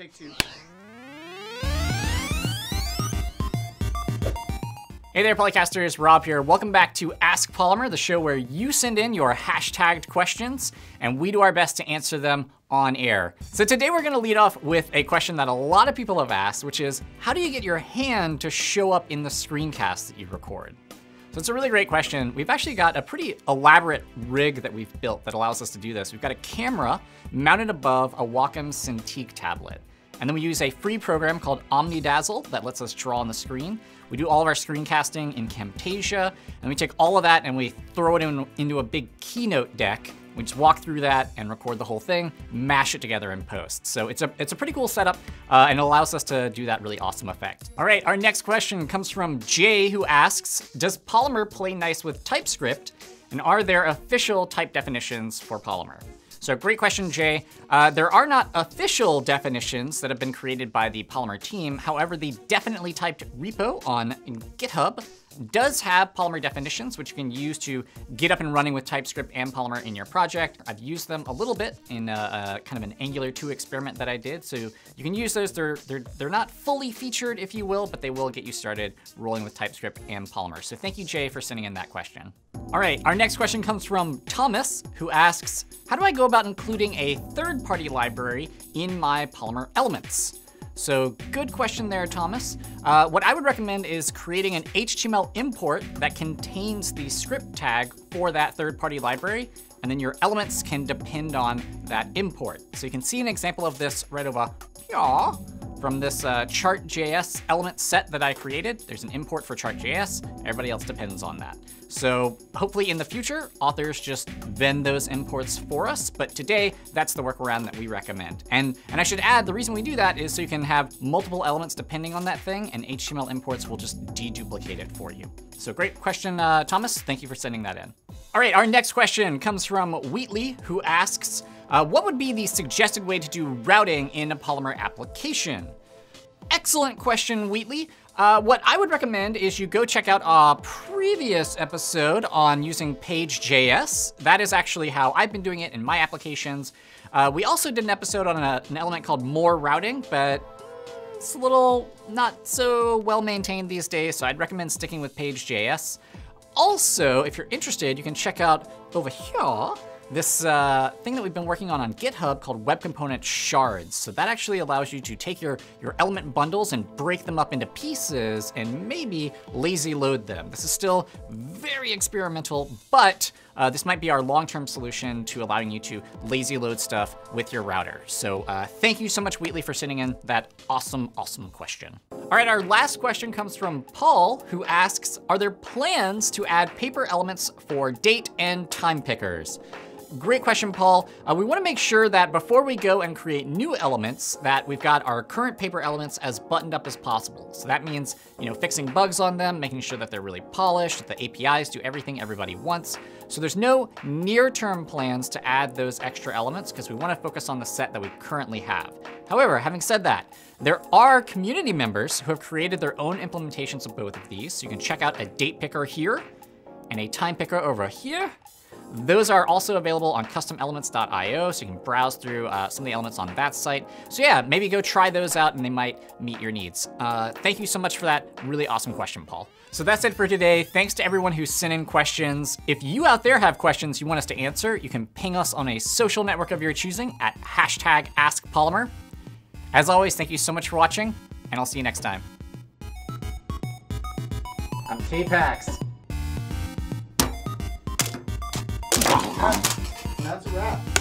Take two. Hey there, Polycasters. Rob here. Welcome back to Ask Polymer, the show where you send in your hashtagged questions and we do our best to answer them on air. So today we're going to lead off with a question that a lot of people have asked, which is how do you get your hand to show up in the screencast that you record? So it's a really great question. We've actually got a pretty elaborate rig that we've built that allows us to do this. We've got a camera mounted above a Wacom Cintiq tablet. And then we use a free program called OmniDazzle that lets us draw on the screen. We do all of our screencasting in Camtasia, and we take all of that and we throw it in, into a big Keynote deck. We just walk through that and record the whole thing, mash it together in post. So it's a, it's a pretty cool setup, uh, and it allows us to do that really awesome effect. All right, our next question comes from Jay, who asks, does Polymer play nice with TypeScript? And are there official type definitions for Polymer? So great question, Jay. Uh, there are not official definitions that have been created by the Polymer team. However, the DefinitelyTyped repo on GitHub does have Polymer definitions, which you can use to get up and running with TypeScript and Polymer in your project. I've used them a little bit in a, a kind of an Angular 2 experiment that I did. So you can use those. They're, they're, they're not fully featured, if you will, but they will get you started rolling with TypeScript and Polymer. So thank you, Jay, for sending in that question. All right, our next question comes from Thomas, who asks, how do I go about including a third-party library in my Polymer elements? So good question there, Thomas. Uh, what I would recommend is creating an HTML import that contains the script tag for that third-party library, and then your elements can depend on that import. So you can see an example of this right over here from this uh, chart.js element set that I created. There's an import for chart.js. Everybody else depends on that. So hopefully in the future, authors just vend those imports for us. But today, that's the workaround that we recommend. And, and I should add, the reason we do that is so you can have multiple elements depending on that thing, and HTML imports will just deduplicate it for you. So great question, uh, Thomas. Thank you for sending that in. All right, our next question comes from Wheatley, who asks, uh, what would be the suggested way to do routing in a Polymer application? Excellent question, Wheatley. Uh, what I would recommend is you go check out a previous episode on using Page.js. That is actually how I've been doing it in my applications. Uh, we also did an episode on a, an element called more routing, but it's a little not so well maintained these days, so I'd recommend sticking with Page.js. Also, if you're interested, you can check out over here this uh, thing that we've been working on on GitHub called Web Component Shards. So that actually allows you to take your, your element bundles and break them up into pieces and maybe lazy load them. This is still very experimental, but uh, this might be our long-term solution to allowing you to lazy load stuff with your router. So uh, thank you so much, Wheatley, for sending in that awesome, awesome question. All right, our last question comes from Paul, who asks, are there plans to add paper elements for date and time pickers? Great question, Paul. Uh, we wanna make sure that before we go and create new elements, that we've got our current paper elements as buttoned up as possible. So that means, you know, fixing bugs on them, making sure that they're really polished, that the APIs do everything everybody wants. So there's no near-term plans to add those extra elements because we wanna focus on the set that we currently have. However, having said that, there are community members who have created their own implementations of both of these. So you can check out a date picker here and a time picker over here. Those are also available on customelements.io, so you can browse through uh, some of the elements on that site. So yeah, maybe go try those out and they might meet your needs. Uh, thank you so much for that really awesome question, Paul. So that's it for today. Thanks to everyone who sent in questions. If you out there have questions you want us to answer, you can ping us on a social network of your choosing at hashtag AskPolymer. As always, thank you so much for watching, and I'll see you next time. I'm K-Pax. That's a wrap.